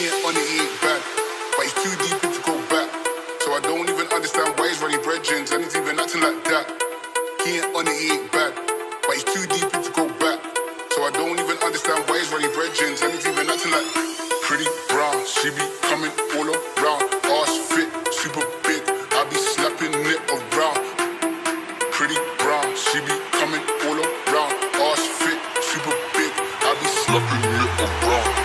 being funny, he ain't bad. But he's too deep to go back. So I don't even understand why he's running bread jeans and he's even acting like that. He ain't funny, he ain't bad. But he's too deep to go back. So I don't even understand why he's running bread jeans and he's even acting like pretty brown. She be coming all around. Ass fit, super big. I be slapping it around. Pretty brown. She be coming all around. Ass fit, super big. I be slapping it around.